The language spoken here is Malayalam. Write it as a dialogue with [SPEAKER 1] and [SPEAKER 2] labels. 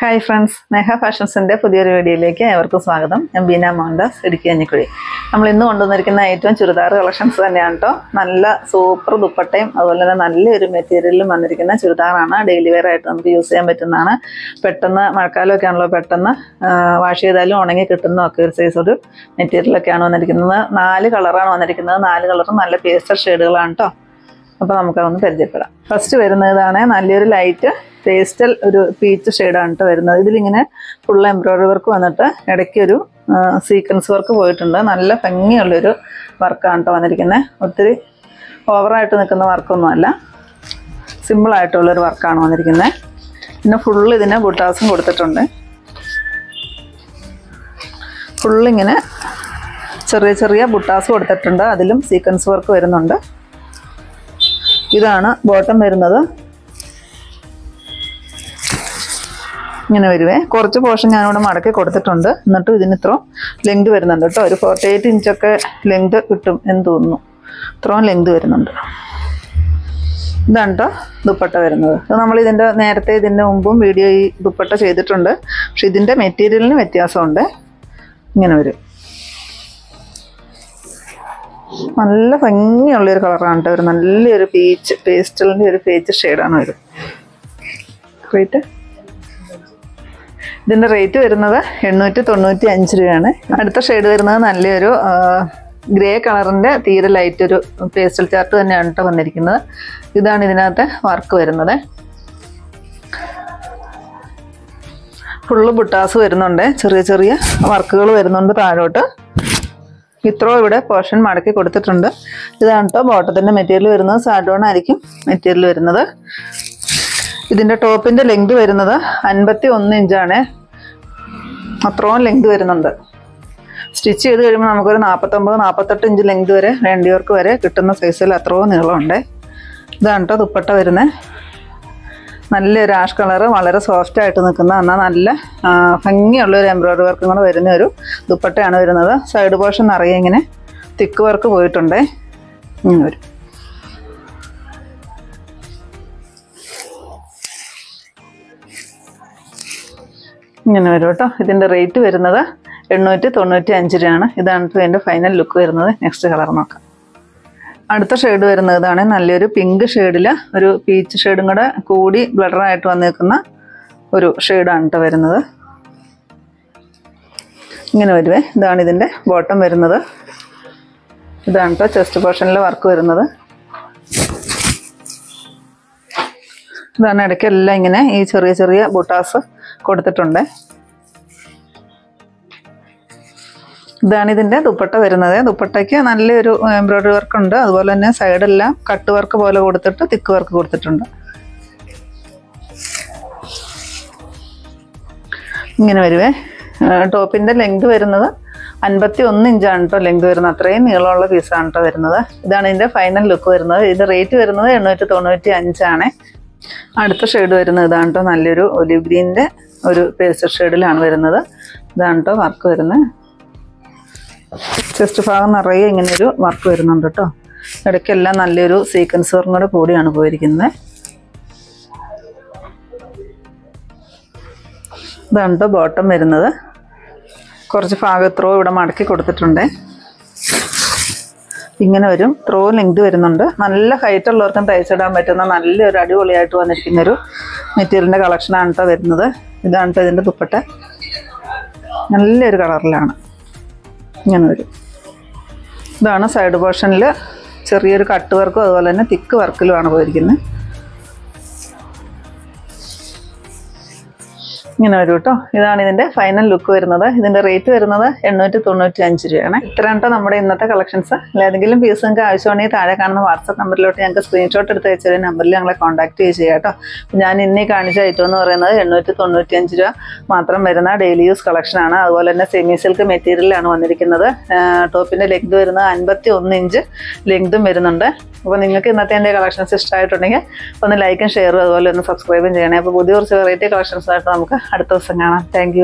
[SPEAKER 1] ഹായ് ഫ്രണ്ട്സ് നേഹ ഫാഷൻസിന്റെ പുതിയൊരു വീഡിയോയിലേക്ക് ഏവർക്കും സ്വാഗതം. ഞാൻ ബീന മോഹൻദാസ് ഇടുക്കി അഞ്ഞിക്കുഴി നമ്മൾ ഇന്ന് കൊണ്ടുവന്നിരിക്കുന്ന ഏറ്റവും ചുരിദാർ കളക്ഷൻസ് തന്നെയാണ് കേട്ടോ നല്ല സൂപ്പർ ദുപ്പട്ടയും അതുപോലെ തന്നെ നല്ലൊരു മെറ്റീരിയലും വന്നിരിക്കുന്ന ചുരിദാറാണ്. ഡെയിലി വെയർ ആയിട്ട് നമുക്ക് യൂസ് ചെയ്യാൻ പറ്റുന്നതാണ്. പെട്ടെന്ന് മഴക്കാലമൊക്കെ ആണല്ലോ പെട്ടെന്ന് വാഷ് ചെയ്താലും ഉണങ്ങി കിട്ടുന്നതൊക്കെ ഒരു സൈസ് ഒരു മെറ്റീരിയലൊക്കെയാണ് വന്നിരിക്കുന്നത്. നാല് കളറാണ് വന്നിരിക്കുന്നത്. നാല് കളറും നല്ല പേസ്റ്റർ ഷെയ്ഡുകളാണ് കേട്ടോ അപ്പോൾ നമുക്കതൊന്ന് പരിചയപ്പെടാം. ഫസ്റ്റ് വരുന്നതാണ് നല്ലൊരു ലൈറ്റ് പേസ്റ്റൽ ഒരു പീച്ച് ഷെയ്ഡാണ് കേട്ടോ വരുന്നത്. ഇതിലിങ്ങനെ ഫുൾ എംബ്രോയ്ഡറി വർക്ക് വന്നിട്ട് ഇടയ്ക്ക് ഒരു സീക്വൻസ് വർക്ക് പോയിട്ടുണ്ട്. നല്ല ഭംഗിയുള്ളൊരു വർക്കാണ് കേട്ടോ വന്നിരിക്കുന്നത് ഒത്തിരി ഓവറായിട്ട് നിൽക്കുന്ന വർക്കൊന്നുമല്ല സിമ്പിളായിട്ടുള്ളൊരു വർക്കാണ് വന്നിരിക്കുന്നത് പിന്നെ ഫുള്ള് ഇതിന് ബുട്ടാസും കൊടുത്തിട്ടുണ്ട്. ഫുള്ളിങ്ങനെ ചെറിയ ചെറിയ ബുട്ടാസ് കൊടുത്തിട്ടുണ്ട്. അതിലും സീക്വൻസ് വർക്ക് വരുന്നുണ്ട്. ഇതാണ് ബോട്ടം വരുന്നത്. ഇങ്ങനെ വരുവേ. കുറച്ച് പോർഷൻ ഞാനിവിടെ മടക്കി കൊടുത്തിട്ടുണ്ട്. എന്നിട്ട് ഇതിന് ഇത്ര ലെങ്ത് വരുന്നുണ്ട് കേട്ടോ. ഒരു ഫോർട്ടി എയ്റ്റ് ഇഞ്ചൊക്കെ ലെങ്ത് കിട്ടും എന്ന് തോന്നുന്നു. ഇത്രയും ലെങ്ത് വരുന്നുണ്ട്. ഇതാണ് കേട്ടോ ദുപ്പട്ട വരുന്നത്. നമ്മൾ ഇതിന്റെ നേരത്തെ ഇതിന്റെ മുമ്പും വീഡിയോ ഈ ദുപ്പട്ട ചെയ്തിട്ടുണ്ട്. പക്ഷെ ഇതിന്റെ മെറ്റീരിയലിന് വ്യത്യാസമുണ്ട്. ഇങ്ങനെ വരും. നല്ല ഭംഗിയുള്ളൊരു കളറാണ് കേട്ടോ ഒരു നല്ലൊരു പീച്ച് പേസ്റ്റലിന്റെ ഒരു പേച്ച് ഷെയ്ഡാണ് വരും റേറ്റ് ഇതിന്റെ റേറ്റ് വരുന്നത് എണ്ണൂറ്റി തൊണ്ണൂറ്റി അഞ്ച് രൂപയാണ്. അടുത്ത ഷെയ്ഡ് വരുന്നത് നല്ലൊരു ഗ്രേ കളറിന്റെ തീരെ ലൈറ്റ് ഒരു പേസ്റ്റൽ ചാർട്ട് തന്നെയാണ് കേട്ടോ വന്നിരിക്കുന്നത്. ഇതാണ് ഇതിനകത്ത് വർക്ക് വരുന്നത്. ഫുള്ള് ബുട്ടാസ് വരുന്നുണ്ട്. ചെറിയ ചെറിയ വർക്കുകൾ വരുന്നുണ്ട് താഴോട്ട്. ഇത്രോ ഇവിടെ പോർഷൻ മടക്കി കൊടുത്തിട്ടുണ്ട്. ഇതാണ് കേട്ടോ ബോട്ടത്തിന്റെ മെറ്റീരിയൽ വരുന്നത്. സാഡോൺ ആയിരിക്കും മെറ്റീരിയൽ വരുന്നത്. ഇതിന്റെ ടോപ്പിന്റെ ലെങ്ത് വരുന്നത് അൻപത്തി ഒന്ന് ഇഞ്ചാണ്. അത്രയും ലെങ്ത് വരുന്നുണ്ട്. സ്റ്റിച്ച് ചെയ്ത് കഴിയുമ്പോൾ നമുക്കൊരു നാൽപ്പത്തൊമ്പത് നാൽപ്പത്തെട്ട് ഇഞ്ച് ലെങ്ത് വരെ വേണ്ടിയവർക്ക് വരെ കിട്ടുന്ന സൈസിൽ അത്രയും നീളമുണ്ട്. ഇതാണ് കേട്ടോ ദുപ്പട്ട വരുന്നത് നല്ലൊരു ആഷ് കളറ് വളരെ സോഫ്റ്റ് ആയിട്ട് നിൽക്കുന്ന എന്നാൽ നല്ല ഭംഗിയുള്ള ഒരു എംബ്രോയ്ഡറി വർക്കും കൂടെ വരുന്ന ഒരു ദുപ്പട്ടയാണ് വരുന്നത്. സൈഡ് പോർഷൻ നിറയെ ഇങ്ങനെ തിക്ക് വർക്ക് പോയിട്ടുണ്ട്. ഇങ്ങനെ വരും. ഇങ്ങനെ വരും കേട്ടോ. ഇതിന്റെ റേറ്റ് വരുന്നത് എണ്ണൂറ്റി തൊണ്ണൂറ്റി അഞ്ച് രൂപയാണ്. ഇതാണ് ഇതിന്റെ ഫൈനൽ ലുക്ക് വരുന്നത്. നെക്സ്റ്റ് കളർ നോക്കാം. അടുത്ത ഷെയ്ഡ് വരുന്നത് ഇതാണ്. നല്ലൊരു പിങ്ക് ഷെയ്ഡിൽ ഒരു പീച്ച് ഷെയ്ഡും കൂടെ കൂടി ബ്ലഡറായിട്ട് വന്നേക്കുന്ന ഒരു ഷെയ്ഡാണ് കേട്ടോ വരുന്നത്. ഇങ്ങനെ വരുവേ. ഇതാണ് ഇതിന്റെ ബോട്ടം വരുന്നത്. ഇതാണ് കേട്ടോ ചെസ്റ്റ് പോർഷനിൽ വർക്ക് വരുന്നത്. ഇതാണ് ഇടയ്ക്കെല്ലാം ഇങ്ങനെ ഈ ചെറിയ ചെറിയ ബുട്ടാസ് കൊടുത്തിട്ടുണ്ട്. ഇതാണ് ഇതിന്റെ ദുപ്പട്ട വരുന്നത്. ദുപ്പട്ടയ്ക്ക് നല്ലൊരു എംബ്രോയ്ഡറി വർക്ക് ഉണ്ട്. അതുപോലെ തന്നെ സൈഡെല്ലാം കട്ട് വർക്ക് പോലെ കൊടുത്തിട്ട് തിക്ക് വർക്ക് കൊടുത്തിട്ടുണ്ട്. ഇങ്ങനെ വരുവേ. ടോപ്പിന്റെ ലെങ്ത് വരുന്നത് അൻപത്തി ഒന്ന് ഇഞ്ചാണ് കേട്ടോ ലെങ്ത് വരുന്നത് അത്രയും നീളമുള്ള പീസാണ് കേട്ടോ വരുന്നത്. ഇതാണ് ഇതിന്റെ ഫൈനൽ ലുക്ക് വരുന്നത്. ഇതിന്റെ റേറ്റ് വരുന്നത് എണ്ണൂറ്റി തൊണ്ണൂറ്റി അഞ്ചാണ് അടുത്ത ഷെയ്ഡ് വരുന്നത് ഇതാണ് കേട്ടോ നല്ലൊരു ഒലിവ് ഗ്രീനിന്റെ ഒരു പേസ്റ്റർ ഷെയ്ഡിലാണ് വരുന്നത്. ഇതാണ് കേട്ടോ വർക്ക് വരുന്നത്. ചെസ്റ്റ് ഭാഗം നിറയെ ഇങ്ങനെ ഒരു വർക്ക് വരുന്നുണ്ട് കേട്ടോ ഇടയ്ക്കെല്ലാം നല്ലൊരു സീക്വൻസ് കൂടെ കൂടിയാണ് പോയിരിക്കുന്നത്. ഇതാണ് കേട്ടോ ബോട്ടം വരുന്നത്. കുറച്ച് ഭാഗത്രോ ഇവിടെ മടക്കി കൊടുത്തിട്ടുണ്ട്. ഇങ്ങനെ വരും. ത്രോ ലെങ്ത് വരുന്നുണ്ട്. നല്ല ഹൈറ്റ് ഉള്ളവർക്കും തയ്ച്ചിടാൻ പറ്റുന്ന നല്ലൊരു അടിപൊളിയായിട്ട് വന്നിരിക്കുന്ന ഒരു മെറ്റീരിയലിന്റെ കളക്ഷനാണ് കേട്ടോ വരുന്നത്. ഇതാണ് കേട്ടോ ഇതിന്റെ ദുപ്പട്ട. നല്ലൊരു കളറിലാണ്. ഇങ്ങനെ വരും. ഇതാണ് സൈഡ് പോർഷനിൽ ചെറിയൊരു കട്ട് വർക്കും അതുപോലെ തന്നെ തിക്ക് വർക്കിലുമാണ് പോയിരിക്കുന്നത്. ഇങ്ങനെ വരും കേട്ടോ ഇതാണ് ഇതിന്റെ ഫൈനൽ ലുക്ക് വരുന്നത്. ഇതിന്റെ റേറ്റ് വരുന്നത് എണ്ണൂറ്റി തൊണ്ണൂറ്റി അഞ്ച് രൂപയാണ്. ഇത്ര കേട്ടോ നമ്മുടെ ഇന്നത്തെ കളക്ഷൻസ് ഏതെങ്കിലും പീസ് നിങ്ങൾക്ക് ആവശ്യമാണെങ്കിൽ താഴെ കാണുന്ന വാട്സപ്പ് നമ്പറിലോട്ട് ഞങ്ങൾക്ക് സ്ക്രീൻഷോട്ട് എടുത്ത് അയച്ചൊരു നമ്പറിൽ ഞങ്ങളെ കോൺടാക്ട് ചെയ്യുക കേട്ടോ ഞാൻ ഇന്നീ കാണിച്ച ഐറ്റം എന്ന് പറയുന്നത് എണ്ണൂറ്റി തൊണ്ണൂറ്റി അഞ്ച് രൂപ മാത്രം വരുന്ന ഡെയിലി യൂസ് കളക്ഷനാണ് അതുപോലെ തന്നെ സെമി സിൽക്ക് മെറ്റീരിയലാണ് വന്നിരിക്കുന്നത്. ടോപ്പിന്റെ ലെങ്ത് വരുന്നത് അൻപത്തി ഒന്ന് ഇഞ്ച് ലെങ്തും വരുന്നുണ്ട്. അപ്പോൾ നിങ്ങൾക്ക് ഇന്നത്തെ എന്റെ കളക്ഷൻസ് ഇഷ്ടമായിട്ടുണ്ടെങ്കിൽ ഒന്ന് ലൈക്കും ഷെയറും അതുപോലെ ഒന്ന് സബ്സ്ക്രൈബും ചെയ്യണേ. അപ്പോൾ പുതിയ കുറച്ച് വെറൈറ്റി കളക്ഷൻസ് കളക്ഷൻസായിട്ട് നമുക്ക് അടുത്ത ദിവസം കാണാം. താങ്ക്